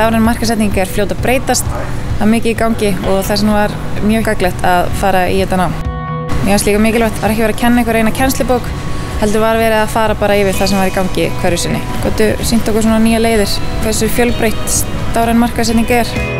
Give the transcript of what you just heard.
stafræn markasetning er fljóta að breytast, það er mikið í gangi og þess vegna var mjög gaglegt að fara í þetta nám. Mér finnst líka mikilvægt að það er ekki verið að kenna einhver eina kennslibók, heldur var verið að fara bara yfir það sem var í gangi hverju sinni. Góttu sínt okkur svona nýja leiðir, hversu fjölbreytt stafræn markasetning er.